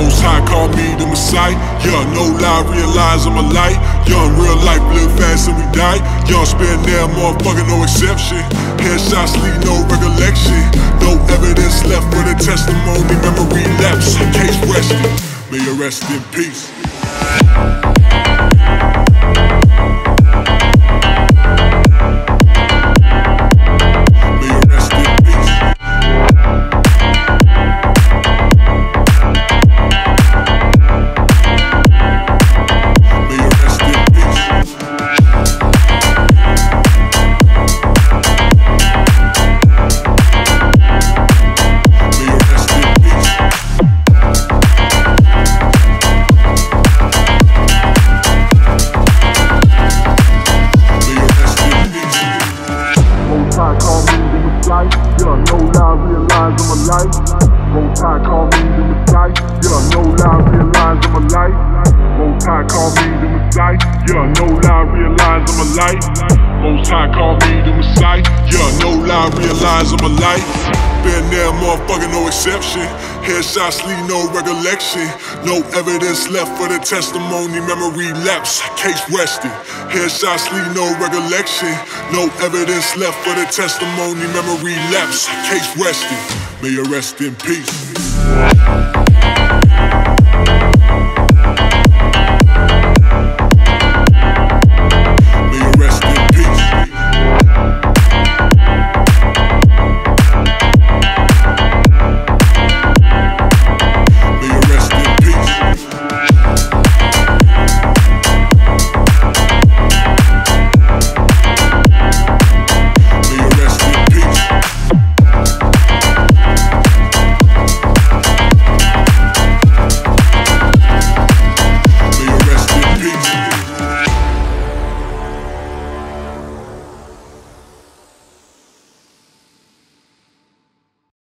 Most high call me the Messiah. Yeah, no lie, realize I'm a light. Young, real life, live fast and we die. Young, spend there, motherfucker, no exception. Headshots leave no recollection. No evidence left for the testimony. Memory lapse, case rested. May you rest in peace. High call me the Messiah. Yeah, no lie, realize I'm a light. Most high call me the Messiah. Yeah, no lie, realize I'm a light. Most high call me the Messiah. Yeah, no lie, realize I'm a light. Most high call me the Messiah. Yeah, no lie, realize I'm a light. Been there, motherfucker, no exception. Headshots leave no recollection. No evidence left for the testimony. Memory lapse, case rested. Headshots leave no recollection. No evidence left for the testimony. Memory lapse, case rested. May you rest in peace.